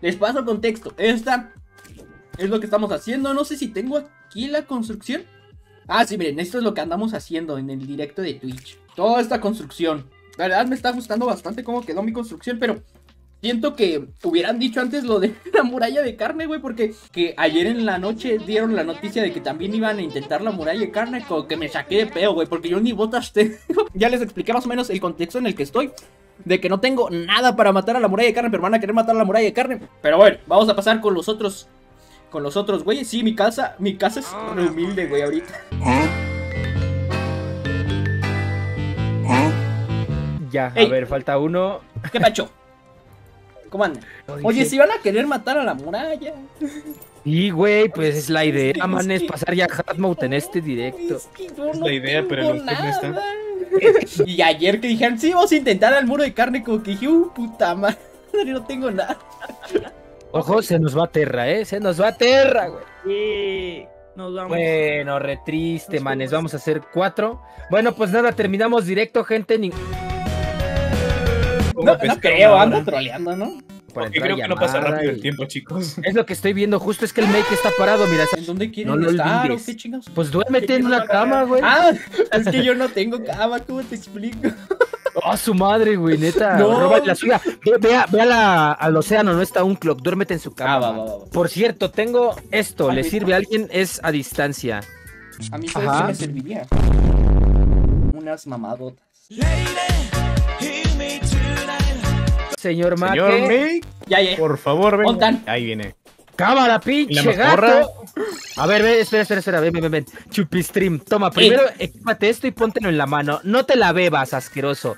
Les paso el contexto. Esta es lo que estamos haciendo. No sé si tengo aquí la construcción. Ah, sí, miren, esto es lo que andamos haciendo en el directo de Twitch. Toda esta construcción. La verdad me está gustando bastante cómo quedó mi construcción, pero siento que hubieran dicho antes lo de la muralla de carne, güey, porque que ayer en la noche dieron la noticia de que también iban a intentar la muralla de carne, como que me saqué de peo, güey, porque yo ni botas tengo. ya les expliqué más o menos el contexto en el que estoy. De que no tengo nada para matar a la muralla de carne, pero van a querer matar a la muralla de carne. Pero bueno, vamos a pasar con los otros. Con los otros, güey. Sí, mi casa, mi casa es re humilde, güey, ahorita. Ya, Ey. a ver, falta uno. ¿Qué pacho? ¿Cómo andan? Oye, si van a querer matar a la muralla. Sí, güey, pues es la idea, Es man, es que- pasar ya hard mode en este directo. Es que yo Es no la idea, pero tengo el usted no está. Y ayer que dijeron, sí, vamos a intentar al muro de carne, como que dije, uh, puta madre, no tengo nada. Ojo, se nos va a Terra, ¿eh? Se nos va a Terra, güey. Y nos vamos. Bueno, re triste, manes. Vamos a hacer cuatro. Bueno, pues nada, terminamos directo, gente. Ni... No, no creo, anda troleando, ¿no? Creo que no pasa rápido y- el tiempo, chicos. Es lo que estoy viendo, justo es que el make está parado, mira. ¿En dónde quieren No lo estar o qué chingados? Pues duérmete en una cama, güey. Ah, es que yo no tengo cama, ¿cómo te explico? Oh, su madre, güey, neta. No. Róbale la suya. Ve, ve a- ve a la- al océano, no está un clock. Duérmete en su cama. Ah, va, man. va, va, va. Por cierto, tengo esto. ¿Le sirve a alguien? Es a distancia. A mí Ajá. eso me serviría. Unas mamadotas. Señor Maque. Señor May, Ya, ya. por favor, venga. Ontan. Ahí viene. Cámara, ¿Y pinche gato. A ver, ven, espera, espera, espera, ven, ven, ven, ven. Chupistream, toma, primero equípate esto y póntelo en la mano. No te la bebas, asqueroso.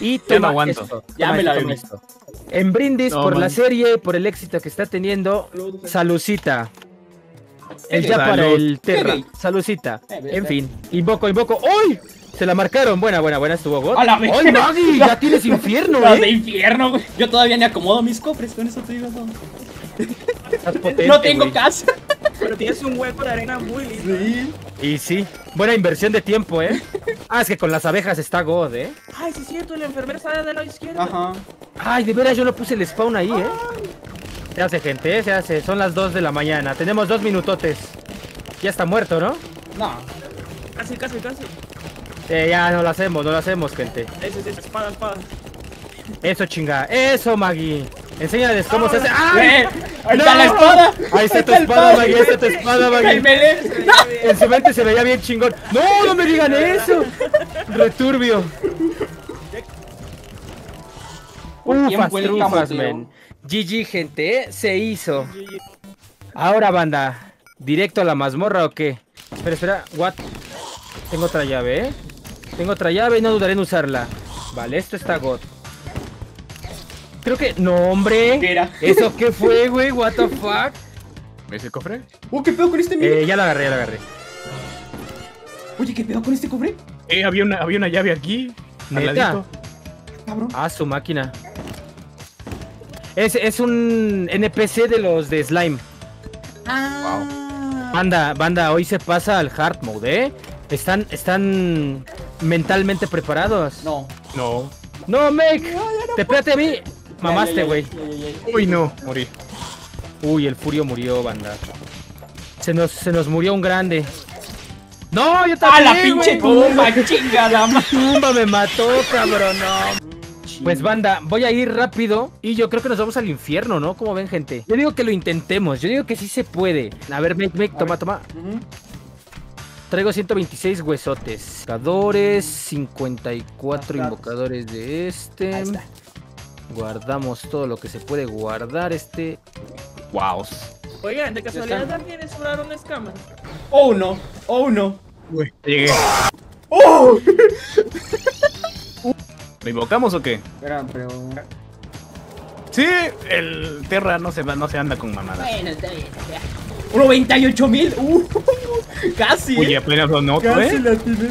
Y Ya toma aguanto. esto. Ya Toma me la toma esto. En brindis No, por la serie, por el éxito que está teniendo, salucita. El ya para el Terra, salucita. En fin, invoco, invoco. ¡Uy! Se la marcaron. Buena, buena, buena, estuvo God. A la vez. ¡Ay, Maggie! Ya tienes infierno, Los de eh. infierno, güey. Yo todavía ni acomodo mis cofres, con eso te digo todo. Potente, No tengo casa. Pero tienes un hueco de arena muy lindo. Sí. Y sí, buena inversión de tiempo, ¿eh? Ah, es que con las abejas está God, ¿eh? Ay, sí es cierto, la enfermera está de la izquierda. Ajá. Ay, de veras yo no puse el spawn ahí, ¿eh? Se hace, gente, ¿eh? Se hace. Son las 2 de la mañana. Tenemos dos minutotes. Ya está muerto, ¿no? No. Casi, casi, casi. Eh, ya no lo hacemos, no lo hacemos, gente. Ese es espada, espada. Eso, chinga. Eso, Maggie. Enséñales cómo se hace. ¡Ay! ¡Eh! ¡Ahí está la espada! Ahí está tu espada. Maggie. Ahí está tu espada, ¡El Maggie. En su mente se veía bien chingón. ¡No, no me digan eso! Returbio. ¿Por quién Ufas, trufas, men. GG, gente. Se hizo. Ahora, banda. ¿Directo a la mazmorra o qué? Espera, espera. What? Tengo otra llave, ¿eh? Tengo otra llave y no dudaré en usarla. Vale, esto está God. Creo que... ¡No, hombre! ¿Qué era? ¿Eso qué fue, güey? ¿What the fuck? ¿Ves el cofre? ¡Uh, qué pedo con este mini! Eh, ya la agarré, ya la agarré. Oye, ¿qué pedo con este cobre? Eh, había una, había una llave aquí. ¿Neta? Cabrón. Ah, su máquina. Es, es un NPC de los de Slime. Ah. Banda, banda, hoy se pasa al hard mode, ¿eh? Están, están mentalmente preparados. No. No. No, Make. Te espérate a mí. Mamaste, güey. Uy, no. Morí. Uy, el Furio murió, banda. Se nos, se nos murió un grande. No, yo ¡Ah, también. la pinche tumba! ¡Chingada madre! tumba me mató, cabrón. No. Pues banda, voy a ir rápido y yo creo que nos vamos al infierno, ¿no? Como ven, gente. Yo digo que lo intentemos, yo digo que sí se puede. A ver, make, make, A toma, toma. Traigo 126 huesotes. Invocadores, 54 Ajá. invocadores de este. Ahí está. Guardamos todo lo que se puede guardar. Este. Wow. Oigan, de casualidad también sobraron escamas. ¡Oh, no! ¡Oh, no! Uy, llegué. ¡Oh! ¿Lo invocamos o qué? Espera, pero... Sí, el Terra no se, va- no se anda con mamadas. Bueno, está bien. ya. ¡98 mil! ¡Uh! Casi, Uy, ¿eh? apenas lo noto, Casi ¿eh? la tiene.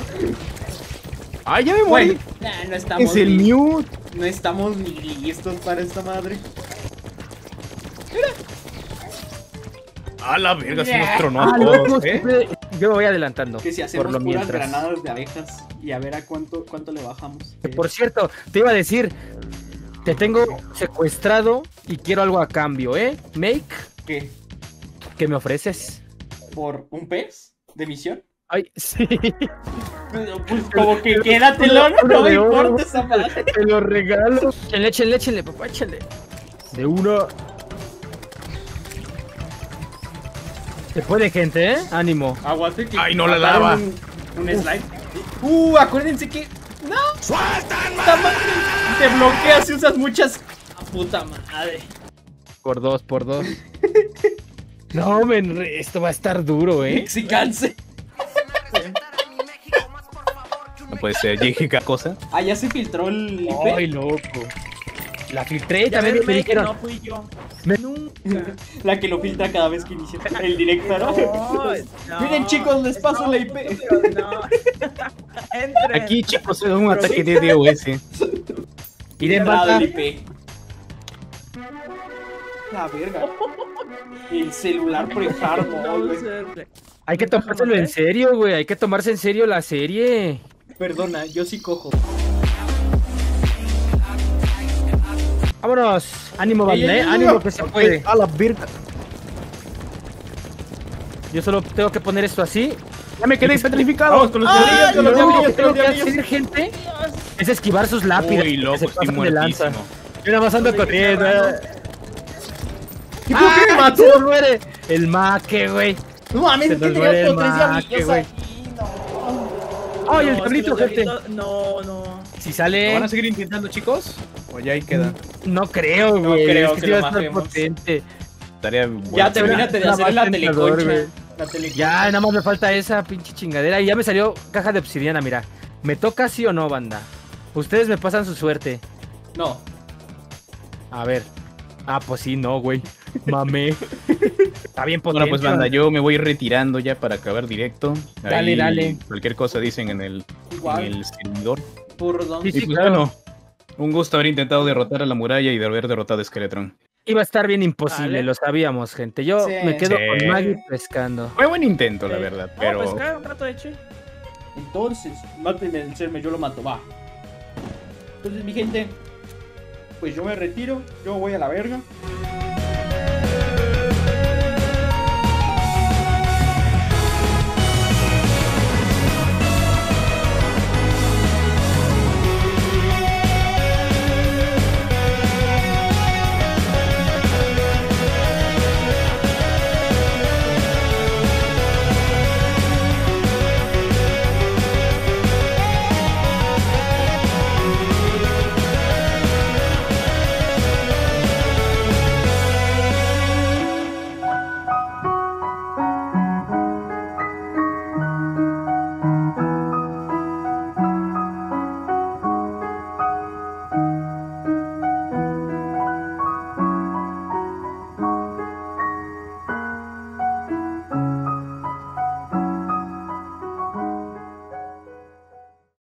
Ay, ya me morí. Bueno, nah, no estamos es el ni, mute. no estamos ni listos para esta madre. A la verga, se nos tronó Ah, a no, todos, ¿eh? Yo me voy adelantando. Que si por hacemos lo puras mientras. granadas de abejas y a ver a cuánto, cuánto le bajamos. Que, Por cierto, te iba a decir. Te tengo secuestrado y quiero algo a cambio, ¿eh? Make, ¿Qué? ¿qué me ofreces? ¿Por un pez de misión? Ay, sí. Pues como que quédatelo, no, no me importa esa madre. Te lo regalo. Échenle, échenle, échenle, papá, échenle. De uno. Se puede, gente, ¿eh? Ánimo. Aguante que Ay, no la lava. Un, un slime. Uh, acuérdense que. ¡No! ¡Suéltame! Te bloqueas y usas muchas. Ah, Puta madre. Por dos, por dos. No, men, esto va a estar duro, ¿eh? Mexicanse. No puede ser, qué cosa. Ah, ya se filtró el IP. Ay, loco. La filtré y Ya también me dijeron. no fui yo. Me- Nunca. La que lo filtra cada vez que inicia el directo, ¿no? No, no. Miren, chicos, les paso la IP. No. Aquí, chicos, es un ataque de DOS. Cerrado banda. el IP. La verga. El celular No güey. Hay que tomárselo en serio, güey. Hay que tomarse en serio la serie. Perdona, yo sí cojo. Vámonos. Ánimo, ey, ¿eh? Ánimo que se puede. A la virga. Yo solo tengo que poner esto así. Ya me quedé petrificado. Vamos con los diablillos, con los diablillos, con tengo los que diablillos. hacer, gente, es esquivar sus lápidas. Uy, que loco, se estoy pasan de lanza. muertísimo. Yo nada más ando corriendo. ¿Y por qué me ¡Ah! mató? Se nos muere! El maque, güey. No mames, Se es que el como tres güey. No. ¡Ay, el No, que los gente! No, no. Si ¿Lo sale. van a seguir intentando, chicos? O ya ahí queda. No creo, No güey. creo es que sí lo a estar potente. Estaría Ya bueno. termínate de hacer. La teleconcha. Ya, nada más me falta esa pinche chingadera. Y ya me salió caja de obsidiana, mira. ¿Me toca sí o no, banda? Ustedes me pasan su suerte. No. A ver. Ah, pues sí, no, güey. Mamé. Está bien potente. Bueno, pues banda, yo me voy retirando ya para acabar directo. Dale, Ahí dale. Cualquier cosa dicen en el, en Igual. el servidor. ¿Por dónde? Sí, Y sí, pues claro. bueno, un gusto haber intentado derrotar a la muralla y de haber derrotado a Skeletron. Iba a estar bien imposible, Vale. lo sabíamos, gente. Yo Sí. me quedo Sí. con Maggie pescando. Fue buen intento, la Eh, verdad, pero a pescar un rato de che. Entonces, mátenme yo lo mato, va. Entonces, mi gente, pues yo me retiro, yo voy a la verga.